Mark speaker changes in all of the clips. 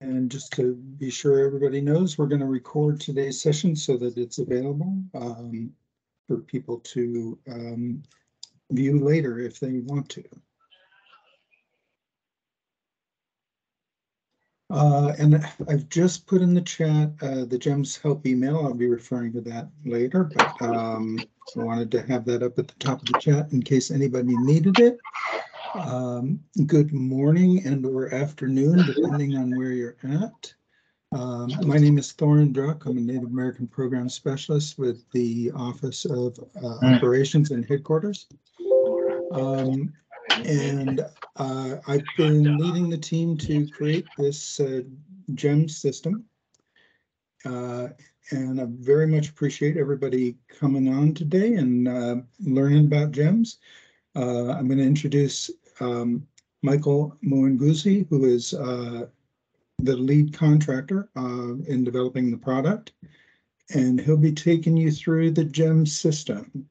Speaker 1: And just to be sure everybody knows, we're going to record today's session so that it's available um, for people to um, view later if they want to. Uh, and I've just put in the chat uh, the GEMS help email. I'll be referring to that later, but um, I wanted to have that up at the top of the chat in case anybody needed it. Um, good morning and or afternoon, depending on where you're at. Um, my name is Thorin Druck. I'm a Native American Program Specialist with the Office of uh, Operations and Headquarters. Um, and uh, I've been leading the team to create this uh, GEM system. Uh, and I very much appreciate everybody coming on today and uh, learning about GEMS. Uh, I'm going to introduce um, Michael Moenguzi, who is uh, the lead contractor uh, in developing the product. And he'll be taking you through the GEM system.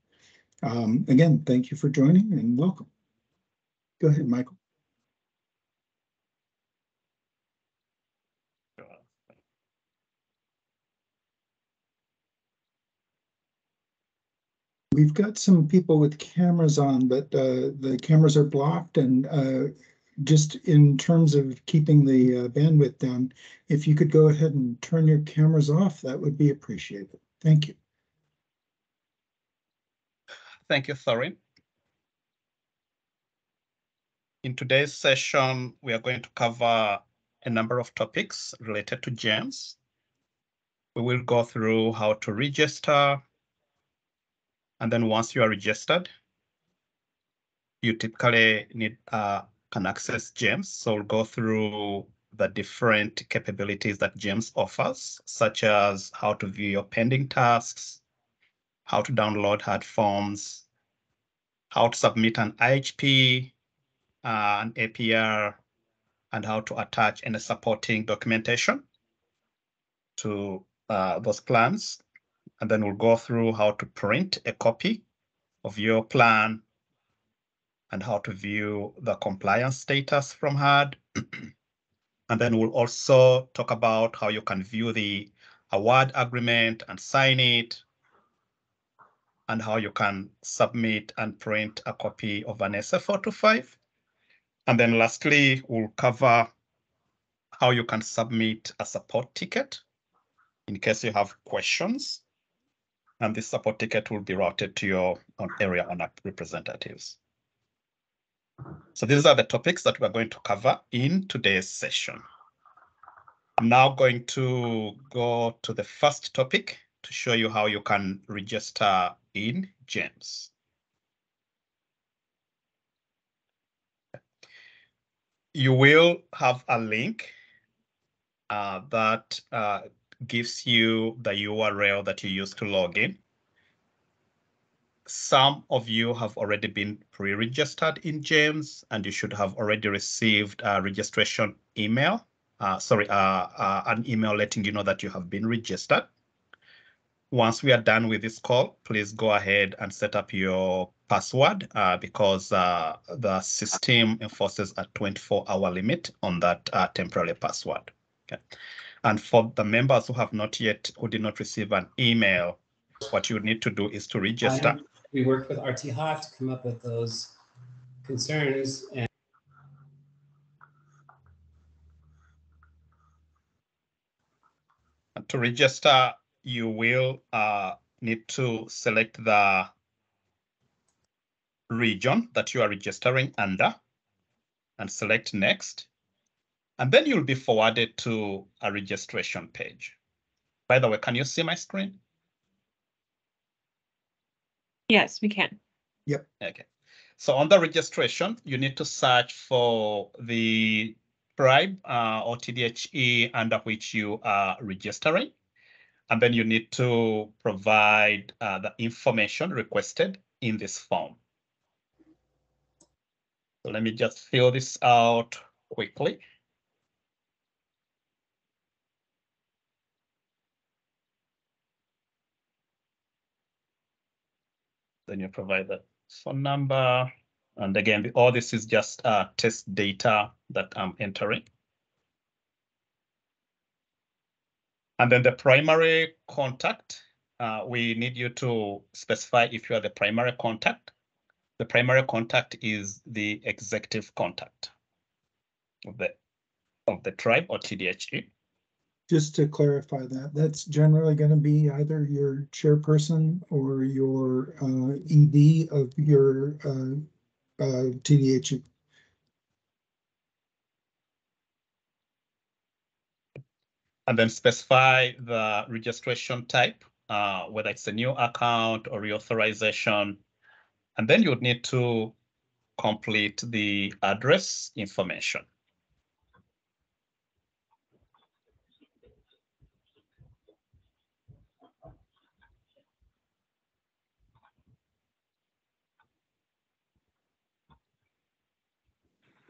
Speaker 1: Um, again, thank you for joining and welcome. Go ahead, Michael. We've got some people with cameras on, but uh, the cameras are blocked and uh, just in terms of keeping the uh, bandwidth down, if you could go ahead and turn your cameras off, that would be appreciated. Thank you.
Speaker 2: Thank you, Thorin. In today's session, we are going to cover a number of topics related to GEMS. We will go through how to register, and then once you are registered, you typically need uh, can access GEMS. So we'll go through the different capabilities that GEMS offers, such as how to view your pending tasks, how to download hard forms, how to submit an IHP, uh, an APR, and how to attach any supporting documentation to uh, those plans. And then we'll go through how to print a copy of your plan and how to view the compliance status from HUD. and then we'll also talk about how you can view the award agreement and sign it, and how you can submit and print a copy of an SF425. And then lastly, we'll cover how you can submit a support ticket in case you have questions. And this support ticket will be routed to your area ONAP representatives. So these are the topics that we're going to cover in today's session. I'm now going to go to the first topic to show you how you can register in GEMS. You will have a link uh, that uh, gives you the URL that you use to log in. Some of you have already been pre-registered in GEMS and you should have already received a registration email. Uh, sorry, uh, uh, an email letting you know that you have been registered. Once we are done with this call, please go ahead and set up your password uh, because uh, the system enforces a 24 hour limit on that uh, temporary password. Okay. And for the members who have not yet, who did not receive an email, what you need to do is to register.
Speaker 3: We worked with RT to come up with those concerns and
Speaker 2: to register, you will uh, need to select the region that you are registering under and select next. And then you'll be forwarded to a registration page. By the way, can you see my screen?
Speaker 4: Yes, we can.
Speaker 1: Yep.
Speaker 2: Okay. So on the registration, you need to search for the tribe uh, or TDHE under which you are registering. And then you need to provide uh, the information requested in this form. So let me just fill this out quickly. Then you provide the phone number. And again, all this is just uh, test data that I'm entering. And then the primary contact, uh, we need you to specify if you are the primary contact. The primary contact is the executive contact of the of the tribe or TDHE.
Speaker 1: Just to clarify that, that's generally gonna be either your chairperson or your uh ED of your uh uh TDH.
Speaker 2: And then specify the registration type, uh, whether it's a new account or reauthorization. And then you would need to complete the address information.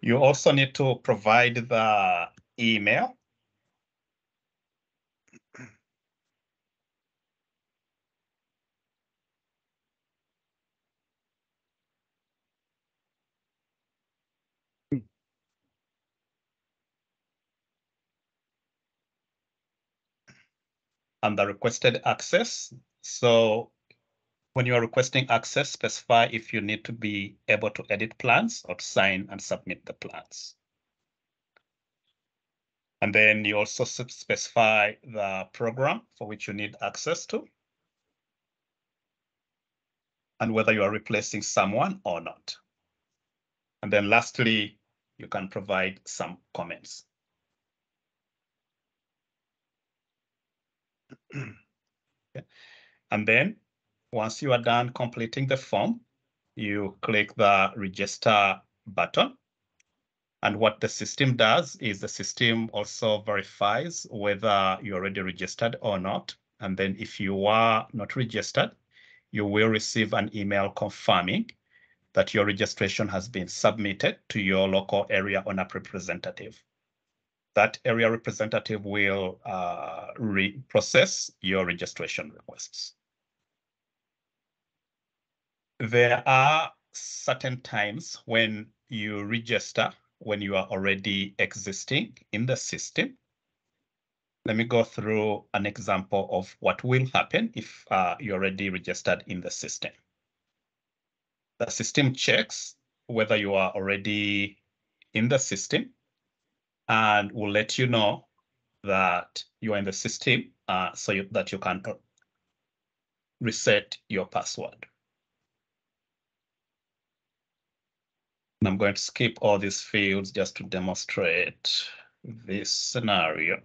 Speaker 2: You also need to provide the email and the requested access. So when you are requesting access, specify if you need to be able to edit plans or to sign and submit the plans. And then you also specify the program for which you need access to. And whether you are replacing someone or not. And then lastly, you can provide some comments. Okay. And then, once you are done completing the form, you click the register button. And what the system does is the system also verifies whether you're already registered or not. And then if you are not registered, you will receive an email confirming that your registration has been submitted to your local area owner representative that area representative will uh, re- process your registration requests. There are certain times when you register when you are already existing in the system. Let me go through an example of what will happen if uh, you're already registered in the system. The system checks whether you are already in the system and will let you know that you are in the system uh, so you, that you can uh, reset your password. And I'm going to skip all these fields just to demonstrate this scenario.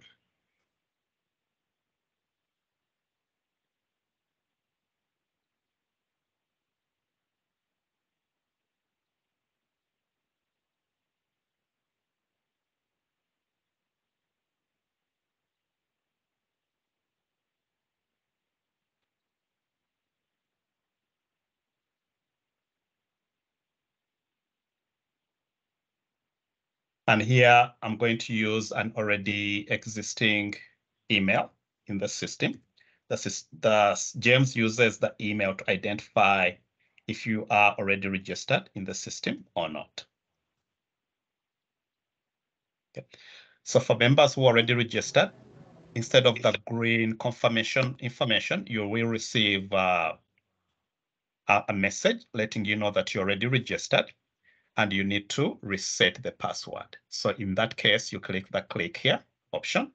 Speaker 2: And here I'm going to use an already existing email in the system. This is the GEMS uses the email to identify if you are already registered in the system or not. Okay. So for members who are already registered, instead of the green confirmation information, you will receive uh, a, a message letting you know that you're already registered and you need to reset the password. So in that case, you click the click here option,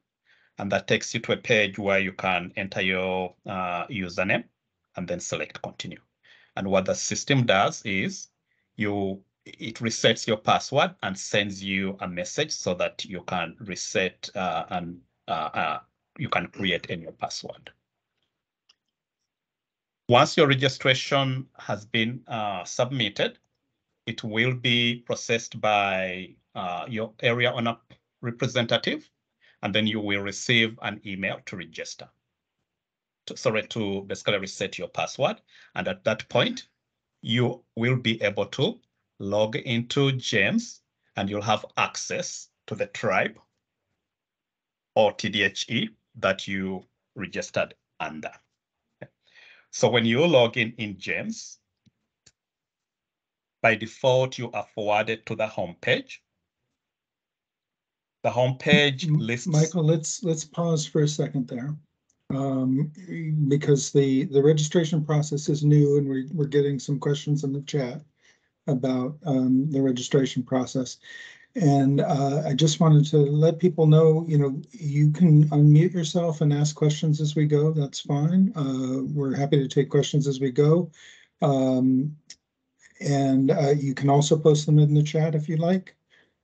Speaker 2: and that takes you to a page where you can enter your uh, username and then select continue. And what the system does is you it resets your password and sends you a message so that you can reset uh, and uh, uh, you can create a new password. Once your registration has been uh, submitted, it will be processed by uh, your area owner representative, and then you will receive an email to register. To, sorry, to basically reset your password. And at that point, you will be able to log into GEMS and you'll have access to the tribe or TDHE that you registered under. So when you log in in GEMS, by default, you are forwarded to the home page. The homepage
Speaker 1: M-
Speaker 2: lists.
Speaker 1: Michael, let's, let's pause for a second there. Um, because the, the registration process is new and we're, we're getting some questions in the chat about, um, the registration process. And, uh, I just wanted to let people know, you know, you can unmute yourself and ask questions as we go. That's fine. Uh, we're happy to take questions as we go. Um, and, uh, you can also post them in the chat if you like.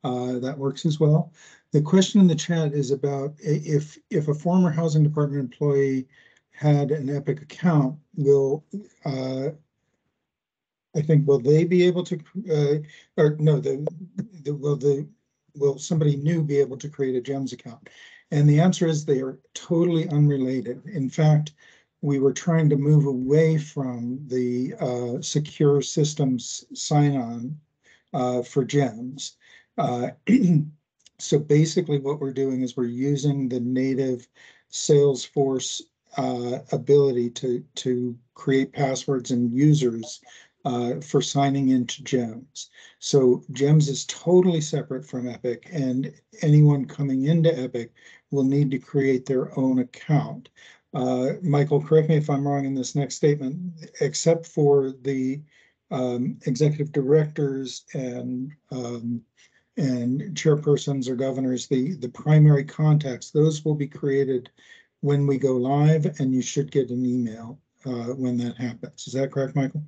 Speaker 1: Uh, that works as well. The question in the chat is about if, if a former housing department employee had an Epic account, will, uh, I think, will they be able to, uh, or no, the, the, will the, will somebody new be able to create a GEMS account? And the answer is they are totally unrelated. In fact, we were trying to move away from the, uh, secure systems sign-on, uh, for GEMS. Uh, So basically what we're doing is we're using the native Salesforce uh, ability to, to create passwords and users uh, for signing into GEMS. So GEMS is totally separate from Epic and anyone coming into Epic will need to create their own account. Uh, Michael, correct me if I'm wrong in this next statement, except for the um, executive directors and um, and chairpersons or governors, the, the primary contacts, those will be created when we go live and you should get an email uh, when that happens. Is that correct, Michael?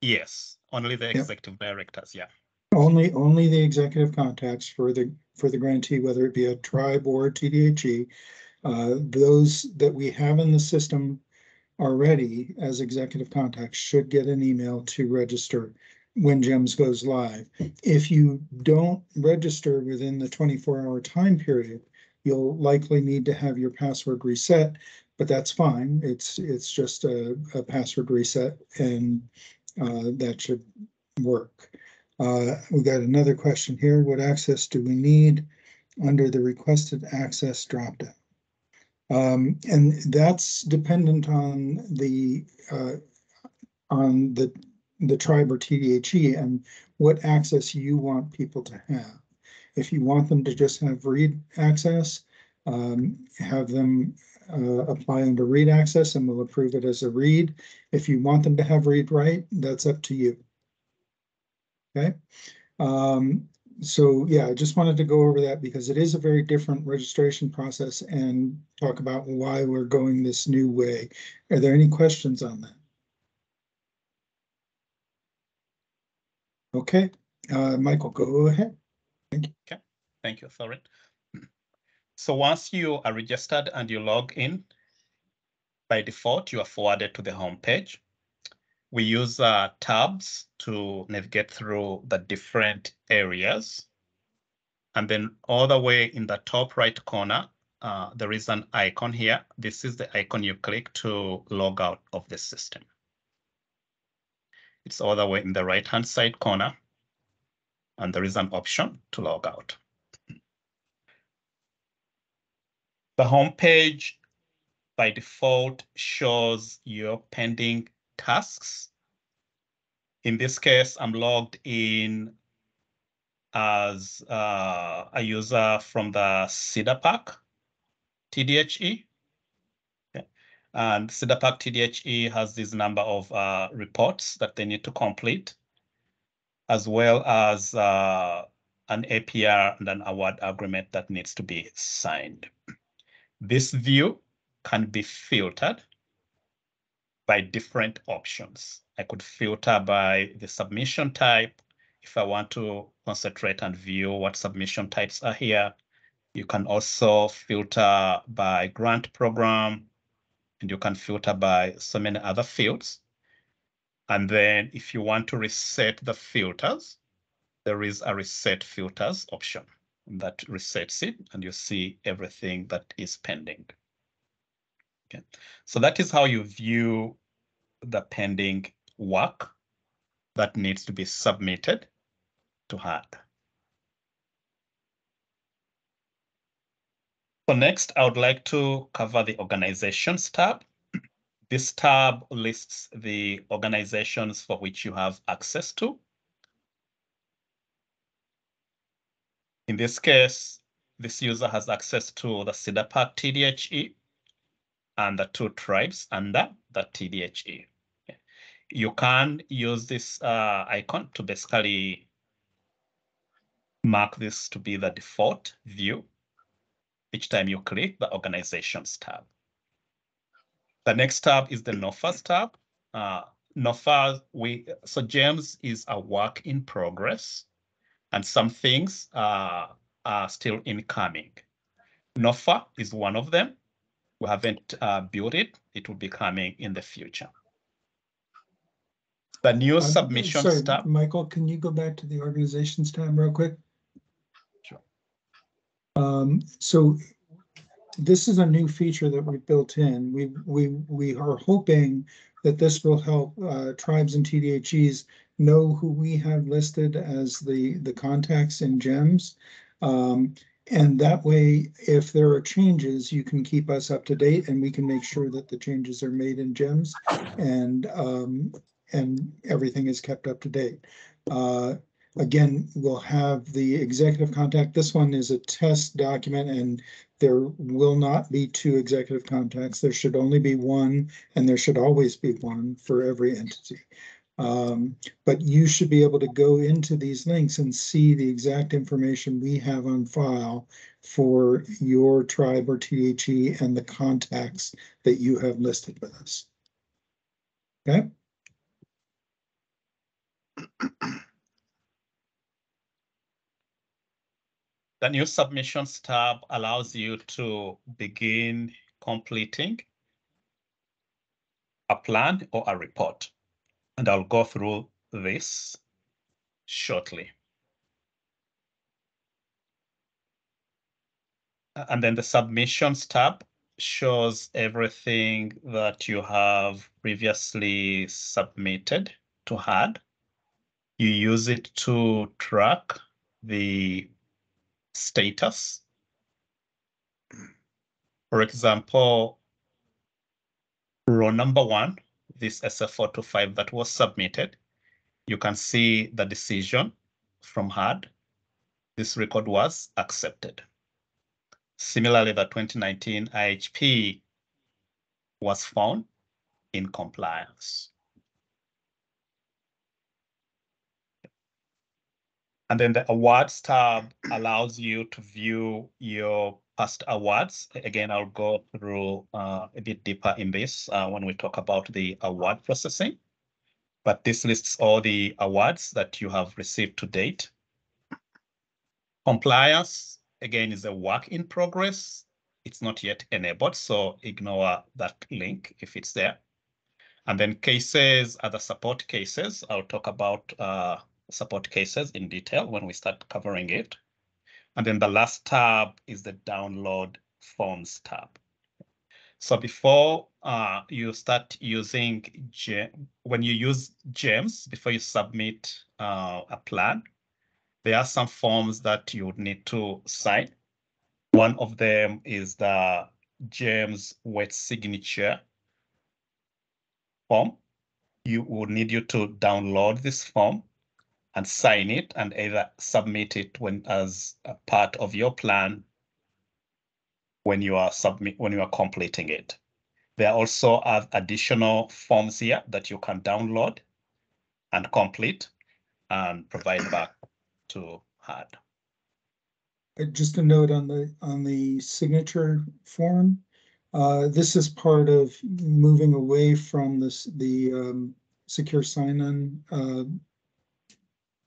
Speaker 2: Yes, only the executive directors, yeah.
Speaker 1: Only, only the executive contacts for the, for the grantee, whether it be a tribe or TDHE. Uh, those that we have in the system already as executive contacts should get an email to register when GEMS goes live. If you don't register within the twenty-four hour time period, you'll likely need to have your password reset, but that's fine. It's, it's just a, a password reset and uh, that should work. Uh, we got another question here. What access do we need under the requested access dropdown? Um, and that's dependent on the, uh, on the, the tribe or TDHE and what access you want people to have. If you want them to just have read access, um, have them, uh, apply under read access and we'll approve it as a read. If you want them to have read write, that's up to you. Okay, um, so yeah, I just wanted to go over that because it is a very different registration process and talk about why we're going this new way. Are there any questions on that? Okay, uh, Michael, go ahead.
Speaker 2: thank Okay, thank you, Thorin. So once you are registered and you log in, by default, you are forwarded to the home page. We use uh, tabs to navigate through the different areas. And then all the way in the top right corner, uh, there is an icon here. This is the icon you click to log out of the system. It's all the way in the right-hand side corner. And there is an option to log out. The home page by default shows your pending tasks. In this case, I'm logged in as uh, a user from the Cedar Park TDHE. And Cedar Park TDHE has this number of uh, reports that they need to complete, as well as uh, an APR and an award agreement that needs to be signed. This view can be filtered by different options. I could filter by the submission type. If I want to concentrate and view what submission types are here, you can also filter by grant program, and you can filter by so many other fields. And then if you want to reset the filters, there is a reset filters option that resets it and you see everything that is pending. Okay, so that is how you view the pending work that needs to be submitted to HUD. So next, I would like to cover the organizations tab. This tab lists the organizations for which you have access to. In this case, this user has access to the Cedar Park TDHE and the two tribes under the TDHE. You can use this uh, icon to basically mark this to be the default view each time you click the organizations tab. The next tab is the NOFAs tab. Uh, NOFA, we, so GEMS is a work in progress and some things uh, are still incoming. NOFA is one of them. We haven't uh, built it. It will be coming in the future. The new
Speaker 1: Uh,
Speaker 2: submissions
Speaker 1: sorry. Michael, can you go back to the organizations tab real quick?
Speaker 2: Sure.
Speaker 1: Um, so this is a new feature that we've built in. We, we, we are hoping that this will help, uh, tribes and TDHEs know who we have listed as the, the contacts in GEMS. Um, and that way, if there are changes, you can keep us up to date and we can make sure that the changes are made in GEMS and, um, and everything is kept up to date. Uh, again, we'll have the executive contact. This one is a test document and there will not be two executive contacts. There should only be one and there should always be one for every entity. Um, but you should be able to go into these links and see the exact information we have on file for your tribe or THE and the contacts that you have listed with us. Okay?
Speaker 2: The new submissions tab allows you to begin completing a plan or a report. And I'll go through this shortly. And then the submissions tab shows everything that you have previously submitted to HUD. You use it to track the status. For example, row number one, this SF425 that was submitted, you can see the decision from HUD. This record was accepted. Similarly, the 2019 IHP was found in compliance. And then the awards tab allows you to view your past awards. Again, I'll go through uh, a bit deeper in this uh, when we talk about the award processing. But this lists all the awards that you have received to date. Compliance, again, is a work in progress. It's not yet enabled, so ignore that link if it's there. And then cases, other support cases, I'll talk about uh, support cases in detail when we start covering it. And then the last tab is the download forms tab. So before uh, you start using when you use GEMS, before you submit uh, a plan, there are some forms that you would need to sign. One of them is the GEMS wet signature form. You will need you to download this form and sign it and either submit it when as a part of your plan when you are submit when you are completing it. There also are additional forms here that you can download and complete and provide back to HUD.
Speaker 1: Uh, Just a note on the, on the signature form. Uh, this is part of moving away from this, the, um, secure sign-on, uh,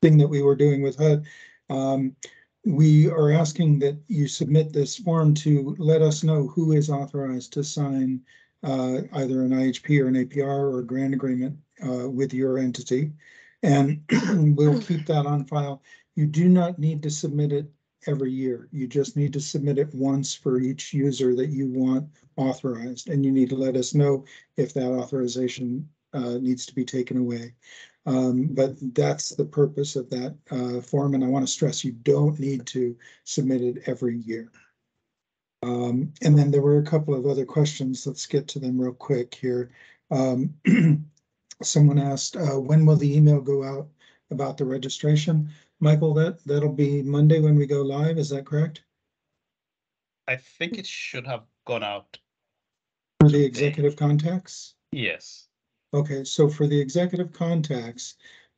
Speaker 1: thing that we were doing with HUD. Um, we are asking that you submit this form to let us know who is authorized to sign, uh, either an IHP or an APR or a grant agreement, uh, with your entity. And we'll keep that on file. You do not need to submit it every year. You just need to submit it once for each user that you want authorized, and you need to let us know if that authorization uh, needs to be taken away. Um, but that's the purpose of that uh, form, and I want to stress you don't need to submit it every year. Um, and then there were a couple of other questions. Let's get to them real quick here. Um, someone asked, uh, when will the email go out about the registration? Michael, that, that'll be Monday when we go live, is that correct?
Speaker 2: I think it should have gone out.
Speaker 1: For the executive contacts?
Speaker 2: Yes.
Speaker 1: Okay, so for the executive contacts,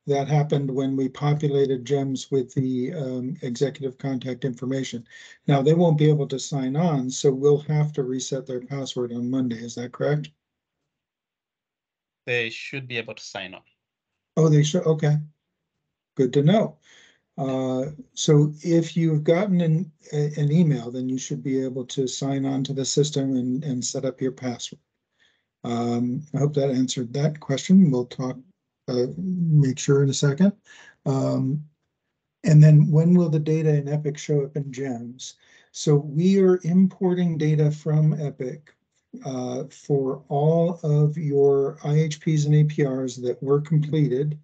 Speaker 1: that happened when we populated GEMS with the um executive contact information. Now, they won't be able to sign on, so we'll have to reset their password on Monday, is that correct?
Speaker 2: They should be able to sign on.
Speaker 1: Oh, they should, okay. Good to know. Uh, so if you've gotten an, a- an email, then you should be able to sign on to the system and, and set up your password. Um, I hope that answered that question. We'll talk, uh, make sure in a second. Um, and then when will the data in Epic show up in GEMS? So we are importing data from Epic uh, for all of your IHPs and APRs that were completed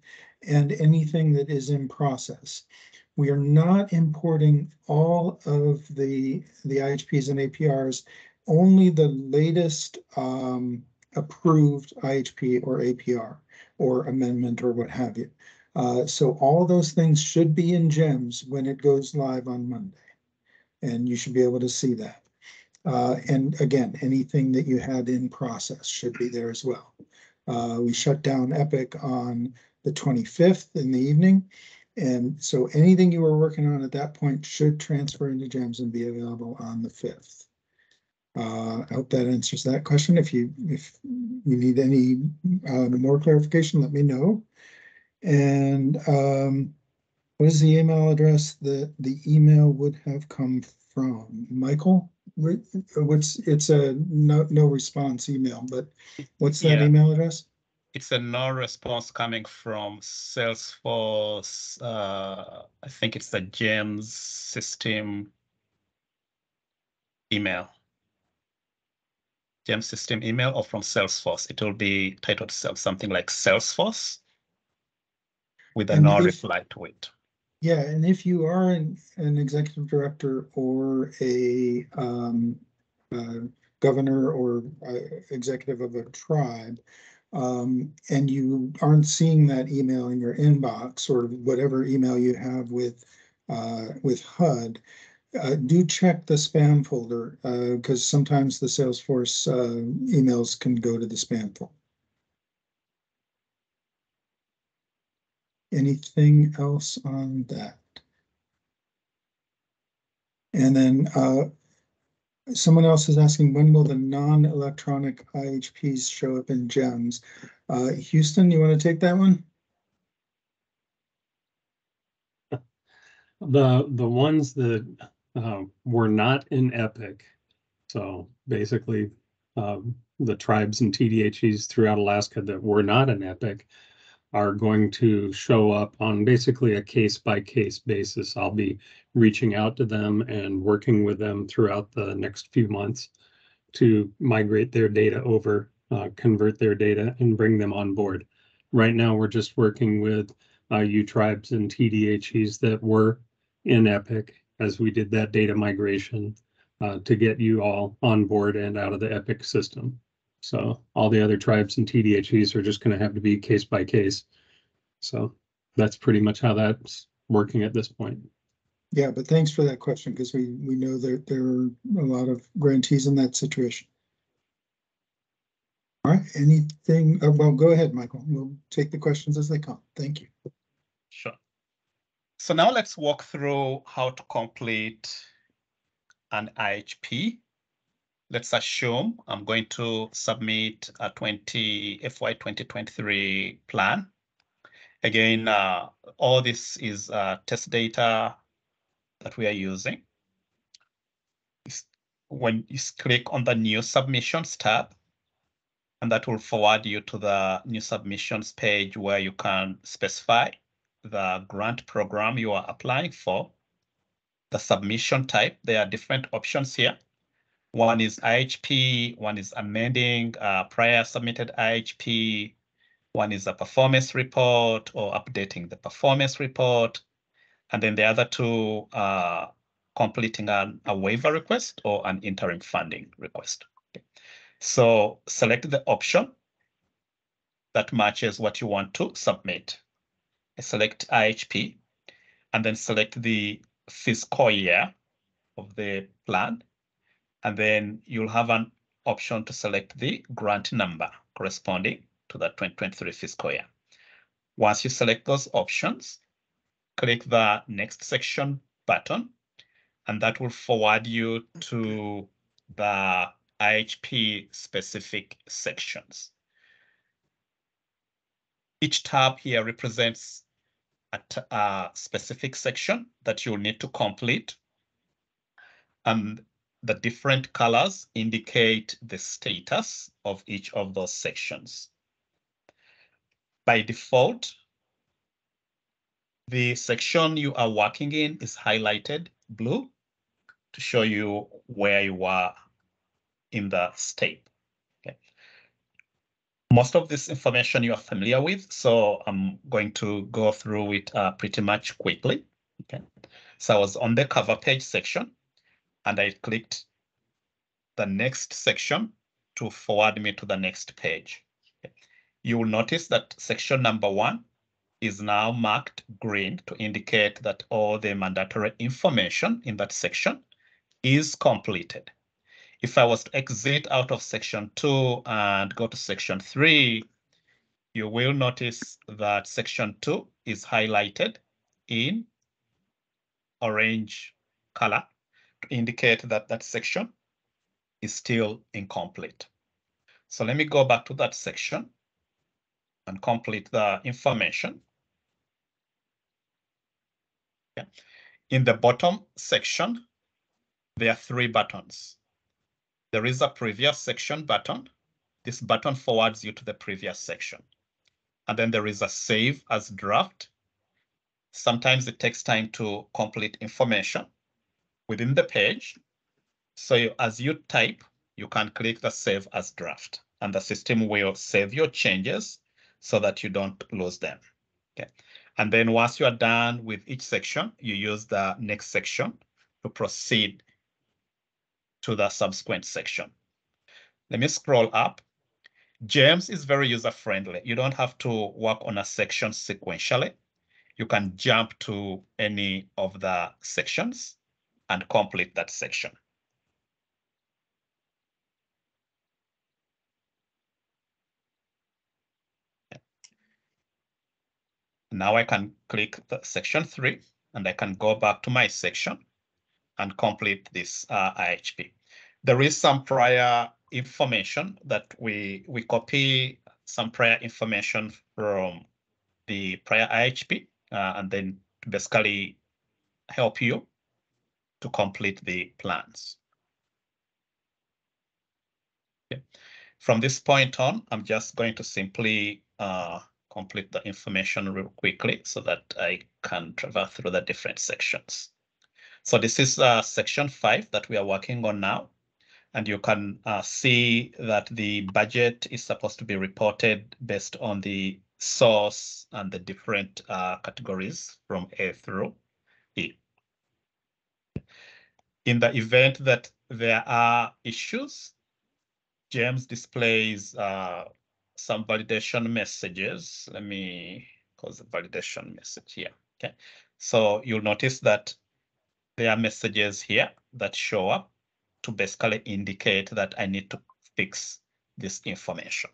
Speaker 1: and anything that is in process. We are not importing all of the, the IHPs and APRs, only the latest um, approved IHP or APR or amendment or what have you. Uh, so all those things should be in GEMS when it goes live on Monday. And you should be able to see that. Uh, and again, anything that you had in process should be there as well. Uh, we shut down Epic on the twenty-fifth in the evening. And so anything you were working on at that point should transfer into GEMS and be available on the fifth. Uh, I hope that answers that question. If you, if you need any, uh, more clarification, let me know. And, um, what is the email address that the email would have come from? Michael? What's, it's a no, no response email, but what's that
Speaker 2: Yeah.
Speaker 1: email address?
Speaker 2: It's a no response coming from Salesforce. Uh, I think it's the GEMS system email. GEMS system email or from Salesforce. It will be titled something like Salesforce with a no reply to it.
Speaker 1: Yeah, and if you are an, an executive director or a, um, uh, governor or, uh, executive of a tribe, um, and you aren't seeing that email in your inbox or whatever email you have with, uh, with HUD, uh, do check the spam folder, uh, because sometimes the Salesforce, uh, emails can go to the spam folder. Anything else on that? And then uh, someone else is asking, when will the non-electronic IHPs show up in GEMS? Uh, Houston, you want to take that one?
Speaker 5: The, the ones that, uh, were not in Epic. So basically, um, the tribes and TDHEs throughout Alaska that were not in Epic are going to show up on basically a case by case basis. I'll be reaching out to them and working with them throughout the next few months to migrate their data over, uh, convert their data and bring them on board. Right now, we're just working with uh, U tribes and TDHEs that were in Epic as we did that data migration uh, to get you all on board and out of the Epic system. So all the other tribes and TDHEs are just going to have to be case by case. So that's pretty much how that's working at this point.
Speaker 1: Yeah, but thanks for that question, because we, we know that there are a lot of grantees in that situation. All right, anything, uh, well, go ahead, Michael. We'll take the questions as they come. Thank you.
Speaker 2: Sure. So now let's walk through how to complete an IHP. Let's assume I'm going to submit a 20 FY 2023 plan. Again, uh, all this is uh, test data that we are using. When you click on the new submissions tab, and that will forward you to the new submissions page where you can specify the grant program you are applying for, the submission type. There are different options here. One is IHP, one is amending uh, prior submitted IHP, one is a performance report or updating the performance report. And then the other two are completing an, a waiver request or an interim funding request. So select the option that matches what you want to submit. Select IHP and then select the fiscal year of the plan. And then you'll have an option to select the grant number corresponding to the 2023 fiscal year. Once you select those options, click the next section button, and that will forward you to the IHP specific sections. Each tab here represents a specific section that you'll need to complete. And the different colors indicate the status of each of those sections. By default, the section you are working in is highlighted blue to show you where you are in the step. Most of this information you are familiar with, so I'm going to go through it uh, pretty much quickly. Okay. So I was on the cover page section and I clicked the next section to forward me to the next page. Okay. You will notice that section number one is now marked green to indicate that all the mandatory information in that section is completed. If I was to exit out of section two and go to section three, you will notice that section two is highlighted in orange color to indicate that that section is still incomplete. So let me go back to that section and complete the information. In the bottom section, there are three buttons. There is a previous section button. This button forwards you to the previous section. And then there is a save as draft. Sometimes it takes time to complete information within the page. So you, as you type, you can click the save as draft and the system will save your changes so that you don't lose them. Okay. And then once you are done with each section, you use the next section to proceed to the subsequent section. Let me scroll up. GEMS is very user friendly. You don't have to work on a section sequentially. You can jump to any of the sections and complete that section. Now I can click the section three and I can go back to my section and complete this uh, IHP. There is some prior information that we, we copy some prior information from the prior IHP uh, and then basically help you to complete the plans. Okay. From this point on, I'm just going to simply uh, complete the information real quickly so that I can traverse through the different sections. So this is uh, section five that we are working on now. And you can uh, see that the budget is supposed to be reported based on the source and the different uh, categories from A through E. In the event that there are issues, GEMS displays uh, some validation messages. Let me cause the validation message here. Okay, so you'll notice that there are messages here that show up to basically indicate that I need to fix this information.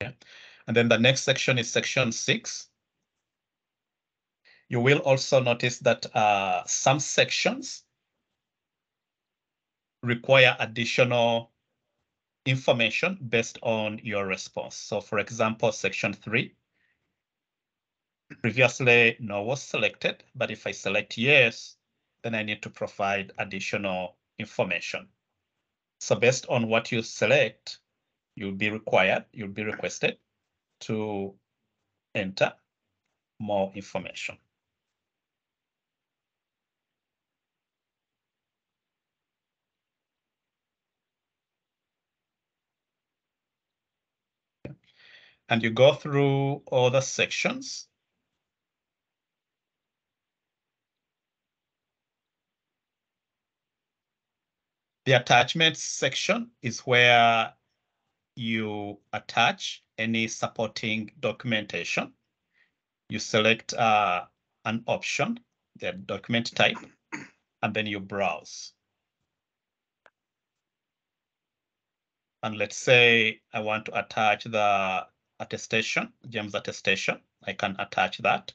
Speaker 2: Yeah. And then the next section is section six. You will also notice that uh, some sections require additional information based on your response. So for example, section three, previously no was selected, but if I select yes, then I need to provide additional information. So based on what you select, you'll be required, you'll be requested to enter more information. And you go through all the sections. The attachments section is where you attach any supporting documentation. You select uh, an option, the document type, and then you browse. And let's say I want to attach the attestation, GEMS attestation. I can attach that.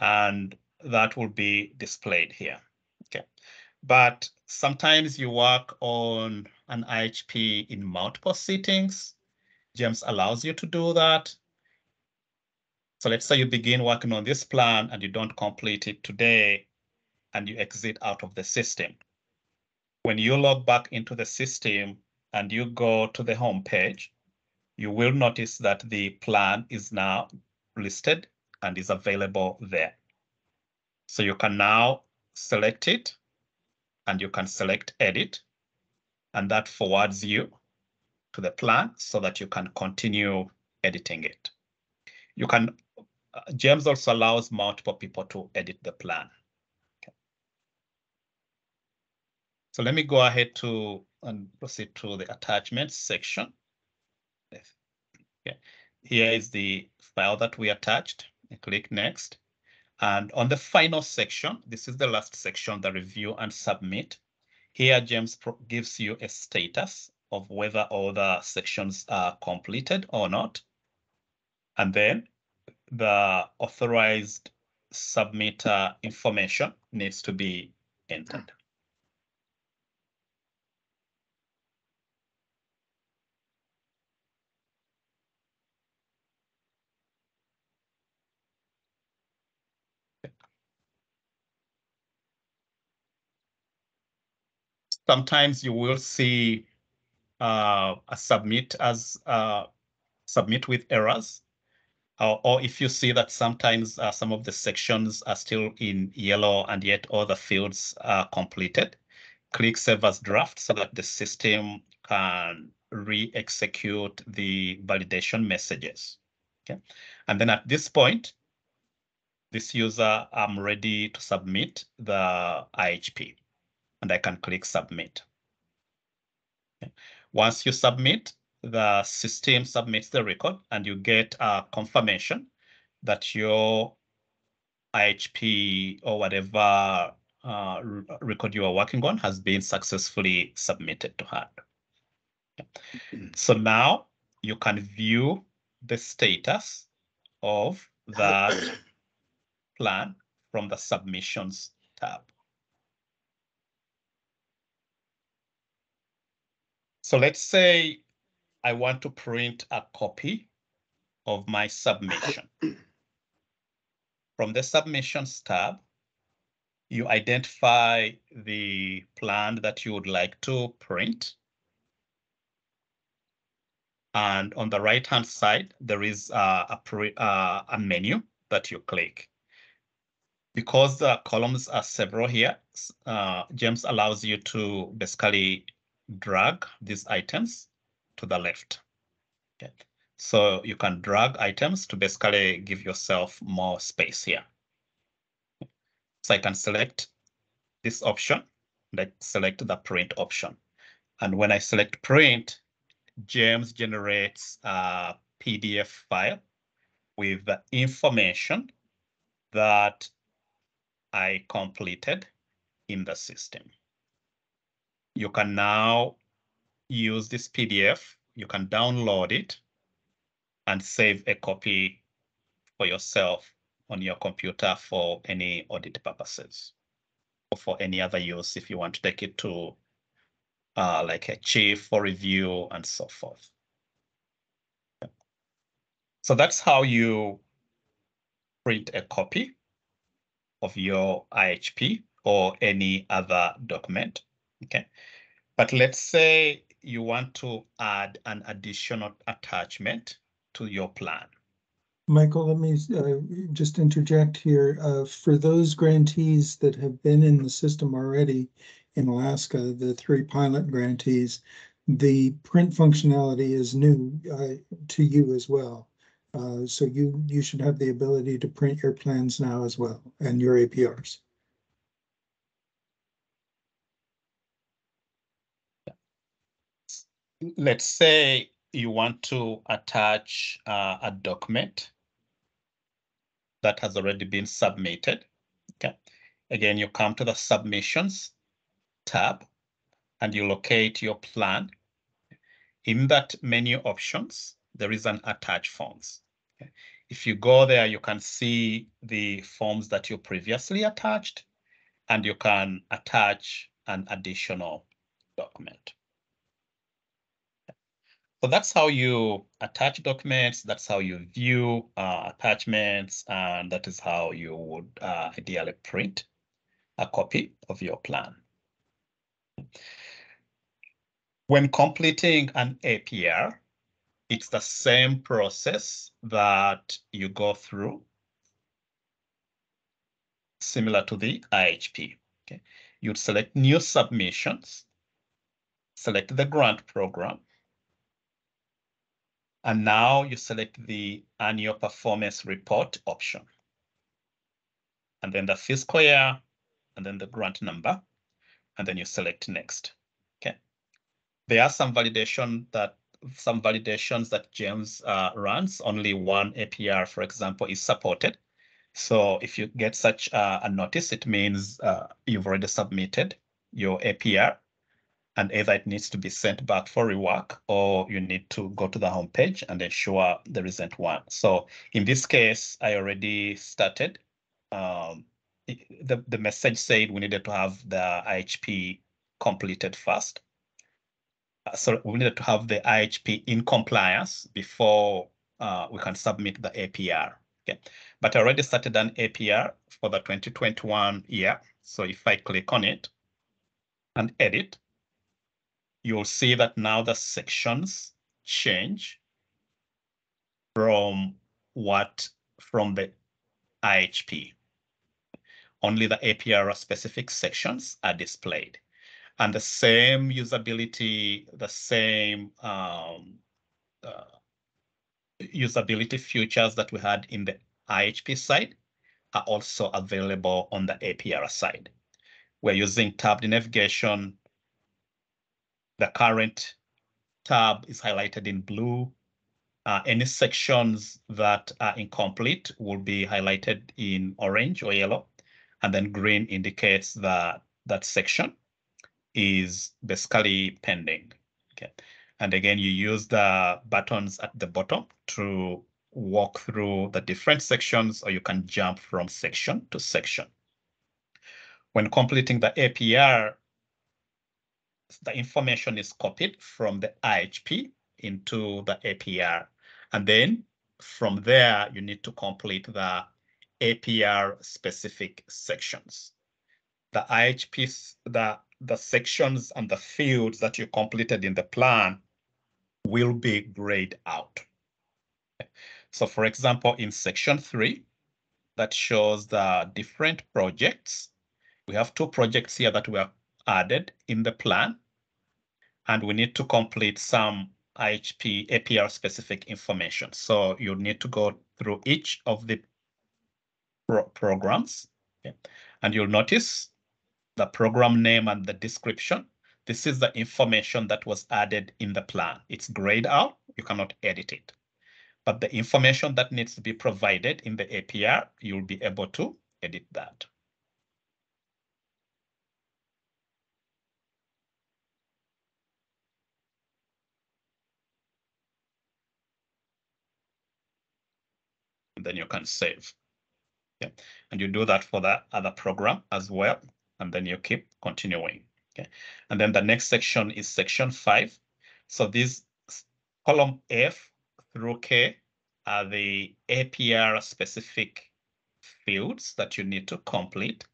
Speaker 2: And that will be displayed here. Okay. But sometimes you work on an IHP in multiple settings. GEMS allows you to do that. So let's say you begin working on this plan and you don't complete it today and you exit out of the system. When you log back into the system and you go to the home page, you will notice that the plan is now listed and is available there. So you can now select it and you can select edit and that forwards you to the plan so that you can continue editing it. You can, uh, GEMS also allows multiple people to edit the plan. Okay. So let me go ahead to and proceed to the attachments section. Okay. Here is the file that we attached. I click next. And on the final section, this is the last section, the review and submit. Here, GEMS gives you a status of whether all the sections are completed or not. And then the authorized submitter information needs to be entered. Sometimes you will see uh, a submit as uh, submit with errors. Or if you see that sometimes uh, some of the sections are still in yellow and yet all the fields are completed, click Save as Draft so that the system can re-execute the validation messages. Okay, and then at this point, this user, I'm ready to submit the IHP and I can click submit. Okay. Once you submit, the system submits the record and you get a confirmation that your IHP or whatever uh, record you are working on has been successfully submitted to HUD. Okay. So now you can view the status of that plan from the submissions tab. So let's say I want to print a copy of my submission. From the submissions tab, you identify the plan that you would like to print. And on the right hand side, there is a, uh, a menu that you click. Because the columns are several here, uh, GEMS allows you to basically drag these items to the left. Okay. So you can drag items to basically give yourself more space here. So I can select this option, like select the print option. And when I select print, GEMS generates a PDF file with the information that I completed in the system you can now use this PDF. You can download it and save a copy for yourself on your computer for any audit purposes or for any other use if you want to take it to uh, like a chief for review and so forth. So that's how you print a copy of your IHP or any other document. Okay. But let's say you want to add an additional attachment to your plan.
Speaker 1: Michael, let me uh, just interject here. Uh, for those grantees that have been in the system already in Alaska, the three pilot grantees, the print functionality is new uh, to you as well. Uh, so you you should have the ability to print your plans now as well and your APRs.
Speaker 2: Let's say you want to attach uh, a document that has already been submitted. Okay. Again, you come to the submissions tab and you locate your plan. In that menu options, there is an attach forms. Okay. If you go there, you can see the forms that you previously attached and you can attach an additional document. So that's how you attach documents. That's how you view uh, attachments, and that is how you would uh, ideally print a copy of your plan. When completing an APR, it's the same process that you go through, similar to the IHP. Okay, you'd select new submissions, select the grant program, and now you select the annual performance report option. And then the fiscal year, and then the grant number, and then you select next. Okay. There are some validation that some validations that GEMS uh, runs. Only one APR, for example, is supported. So if you get such uh, a notice, it means uh, you've already submitted your APR and either it needs to be sent back for rework or you need to go to the home page and ensure there isn't one. So in this case, I already started. Um, the, the message said we needed to have the IHP completed first. Uh, so we needed to have the IHP in compliance before uh, we can submit the APR. Okay, but I already started an APR for the 2021 year. So if I click on it and edit, you'll see that now the sections change from what from the IHP. Only the APR specific sections are displayed. And the same usability, the same um, uh, usability features that we had in the IHP side are also available on the APR side. We're using tabbed navigation the current tab is highlighted in blue. Uh, any sections that are incomplete will be highlighted in orange or yellow, and then green indicates that that section is basically pending. Okay, and again, you use the buttons at the bottom to walk through the different sections, or you can jump from section to section. When completing the APR, the information is copied from the IHP into the APR. And then from there, you need to complete the APR specific sections. The IHPs, the, the sections and the fields that you completed in the plan will be grayed out. So for example, in section three, that shows the different projects. We have two projects here that were added in the plan and we need to complete some IHP APR specific information. So you need to go through each of the pro programs okay? and you'll notice the program name and the description. This is the information that was added in the plan. It's grayed out, you cannot edit it. But the information that needs to be provided in the APR, you'll be able to edit that. Then you can save. Okay. And you do that for that other program as well. And then you keep continuing. Okay. And then the next section is section five. So these column F through K are the APR specific fields that you need to complete.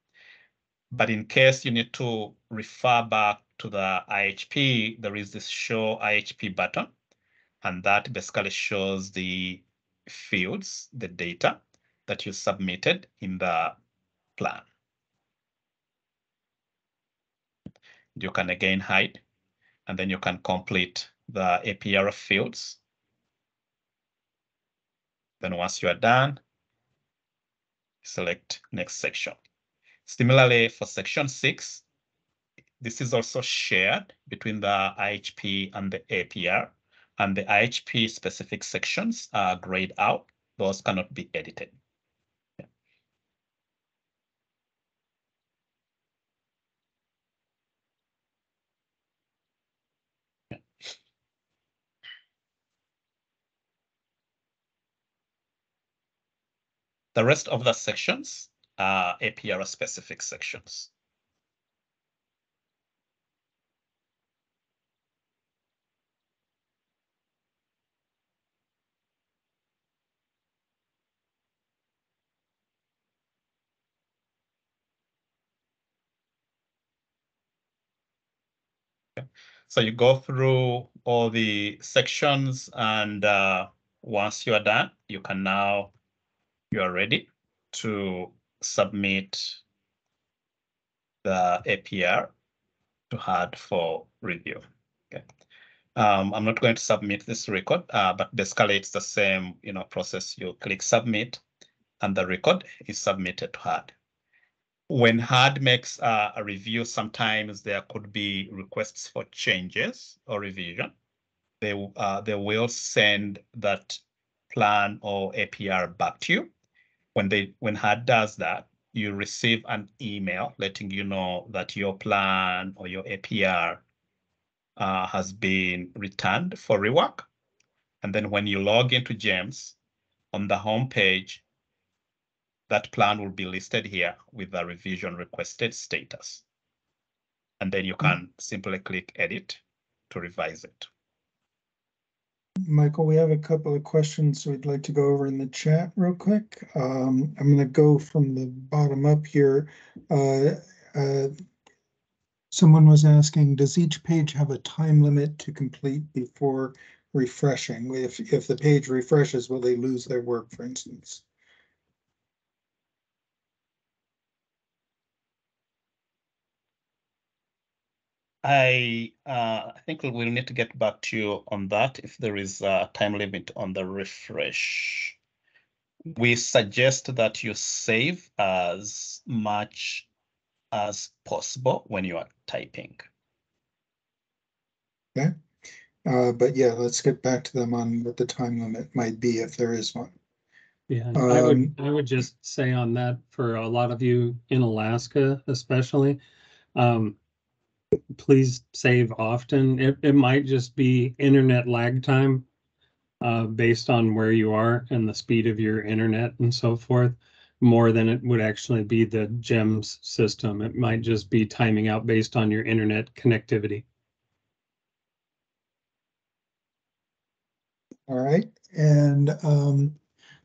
Speaker 2: But in case you need to refer back to the IHP, there is this show IHP button. And that basically shows the fields, the data that you submitted in the plan. You can again hide, and then you can complete the APR fields. Then once you are done, select next section. Similarly, for section six, this is also shared between the IHP and the APR. And the IHP specific sections are grayed out. Those cannot be edited. The rest of the sections are APR specific sections. So you go through all the sections and uh, once you are done, you can now, you are ready to submit the APR to HUD for review. Okay. Um, I'm not going to submit this record, uh, but basically it's the same, you know, process. You click submit and the record is submitted to HUD when HUD makes uh, a review, sometimes there could be requests for changes or revision. They, uh, they will send that plan or APR back to you. When they when HUD does that, you receive an email letting you know that your plan or your APR uh, has been returned for rework. And then when you log into GEMS on the home page, that plan will be listed here with the revision requested status. And then you can simply click edit to revise it.
Speaker 1: Michael, we have a couple of questions we'd like to go over in the chat real quick. Um, I'm gonna go from the bottom up here. Uh, uh, Someone was asking, does each page have a time limit to complete before refreshing? If, if the page refreshes, will they lose their work, for instance?
Speaker 2: I uh, I think we'll need to get back to you on that if there is a time limit on the refresh. We suggest that you save as much as possible when you are typing.
Speaker 1: Uh, but yeah, let's get back to them on what the time limit might be if there is one.
Speaker 5: Yeah, and I would,
Speaker 1: Um,
Speaker 5: I would just say on that for a lot of you in Alaska especially, um, please save often. It, it might just be internet lag time uh, based on where you are and the speed of your internet and so forth, more than it would actually be the GEMS system. It might just be timing out based on your internet connectivity.
Speaker 1: All right, and um,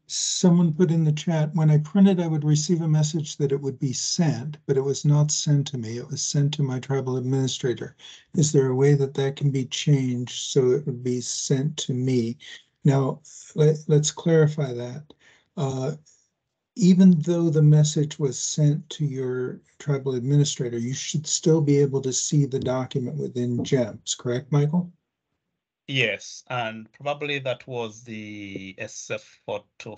Speaker 1: someone put in the chat, when I printed, I would receive a message that it would be sent, but it was not sent to me. It was sent to my tribal administrator. Is there a way that that can be changed so it would be sent to me? Now, let, let's clarify that. Uh, even though the message was sent to your tribal administrator, you should still be able to see the document within GEMS, correct, Michael?
Speaker 2: Yes, and probably that was the SF four two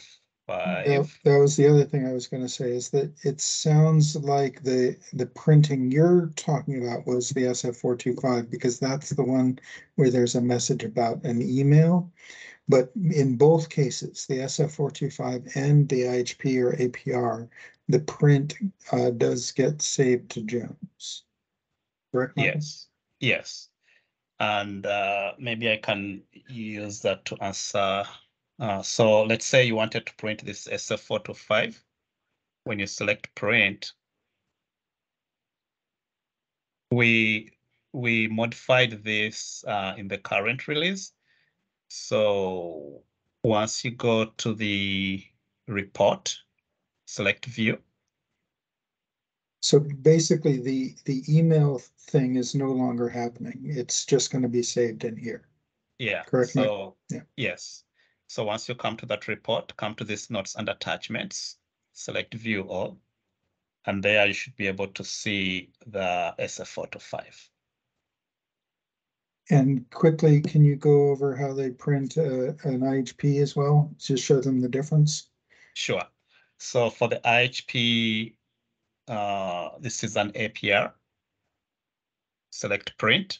Speaker 1: That, that was the other thing I was gonna say is that it sounds like the, the printing you're talking about was the SF four two five, because that's the one where there's a message about an email. But in both cases, the SF four two five and the IHP or APR, the print, uh, does get saved to GEMS. Correct?
Speaker 2: Yes, yes. And uh, maybe I can use that to answer. Uh, so let's say you wanted to print this SF four to five. When you select print, we we modified this uh, in the current release. So once you go to the report, select view.
Speaker 1: So basically, the, the email thing is no longer happening. It's just gonna be saved in here.
Speaker 2: Yeah,
Speaker 1: Correct, Mike?
Speaker 2: so,
Speaker 1: Yeah.
Speaker 2: yes. So once you come to that report, come to this notes and attachments, select view all. And there you should be able to see the SF four to five.
Speaker 1: And quickly, can you go over how they print uh, an IHP as well? Just show them the difference.
Speaker 2: Sure. So for the IHP, uh, this is an APR. select print.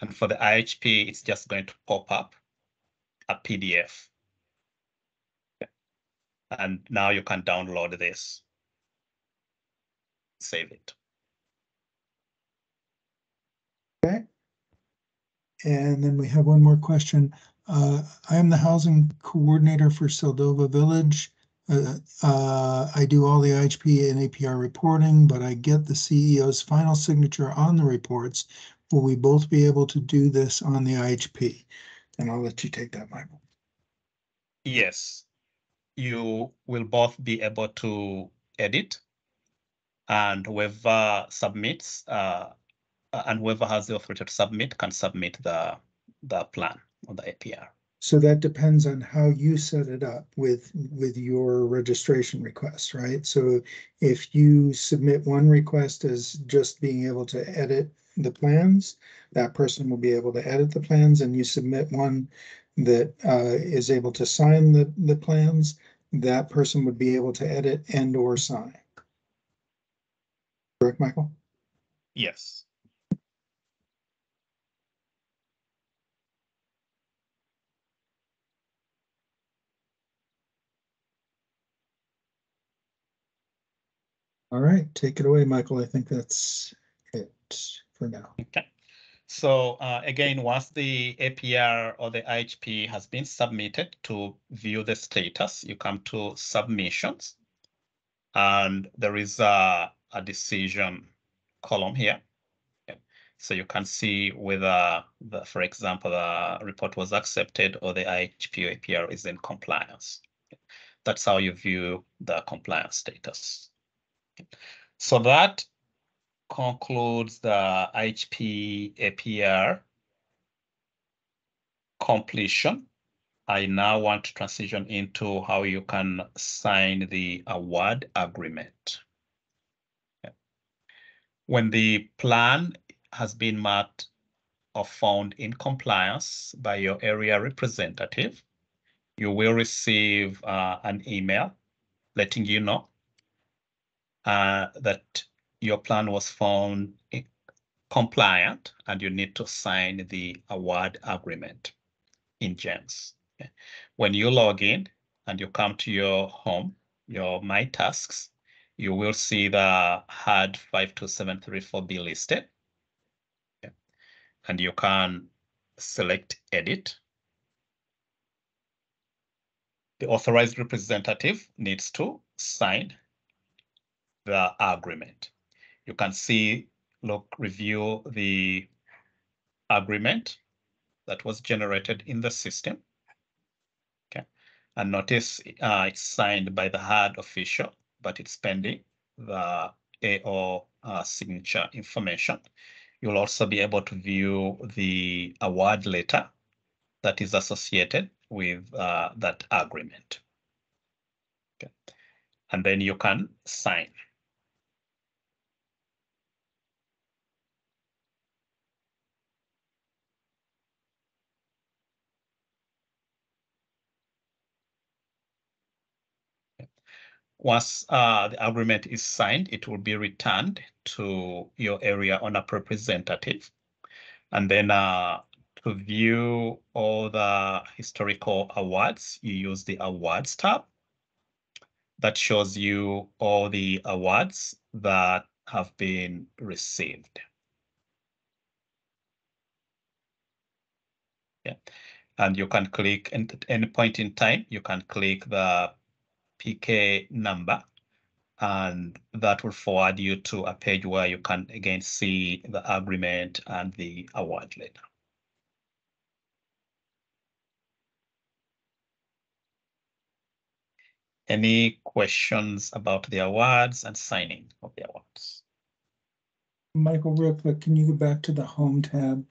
Speaker 2: And for the IHP, it's just going to pop up a PDF. And now you can download this. Save it. Okay.
Speaker 1: And then we have one more question. Uh, I am the housing coordinator for Seldovia Village. Uh, uh, I do all the IHP and APR reporting, but I get the CEO's final signature on the reports. Will we both be able to do this on the IHP? And I'll let you take that, Michael.
Speaker 2: Yes, you will both be able to edit and whoever submits uh, and whoever has the authority to submit can submit the the plan on the APR.
Speaker 1: So that depends on how you set it up with, with your registration request, right? So if you submit one request as just being able to edit the plans, that person will be able to edit the plans and you submit one that uh, is able to sign the, the plans, that person would be able to edit and or sign. Correct, Michael?
Speaker 2: Yes.
Speaker 1: All right, take it away, Michael. I think that's it for now.
Speaker 2: Okay. So uh, again, once the APR or the IHP has been submitted to view the status, you come to submissions. And there is a, a decision column here. So you can see whether, the, for example, the report was accepted or the IHP APR is in compliance. That's how you view the compliance status. So that concludes the IHP APR completion. I now want to transition into how you can sign the award agreement. When the plan has been marked or found in compliance by your area representative, you will receive uh, an email letting you know uh, that your plan was found compliant and you need to sign the award agreement in GEMS. When you log in and you come to your home, your My Tasks, you will see the HUD 52734B listed. Okay. And you can select edit. The authorized representative needs to sign the agreement. You can see, look, review the agreement that was generated in the system. Okay, and notice uh, it's signed by the HUD official, but it's pending the AO uh, signature information. You'll also be able to view the award letter that is associated with uh, that agreement. Okay, and then you can sign. Once uh, the agreement is signed, it will be returned to your area owner representative. And then uh, to view all the historical awards, you use the awards tab. That shows you all the awards that have been received. Yeah. And you can click at any point in time, you can click the PK number and that will forward you to a page where you can again see the agreement and the award letter. Any questions about the awards and signing of the awards?
Speaker 1: Michael, real quick, can you go back to the home tab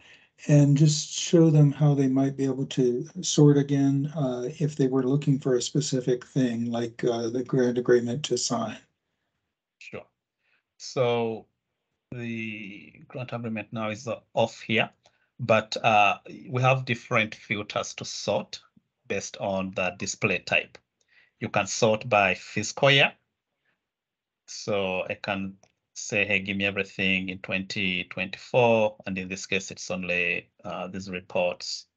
Speaker 1: and just show them how they might be able to sort again, uh, if they were looking for a specific thing, like, uh, the grant agreement to sign?
Speaker 2: Sure. So the grant agreement now is uh, off here, but uh, we have different filters to sort based on the display type. You can sort by fiscal year. So I can say, hey, give me everything in 2024. And in this case, it's only uh, these reports.